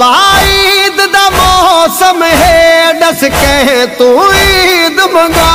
भाई दबोस मसक त तूं ईद मंगा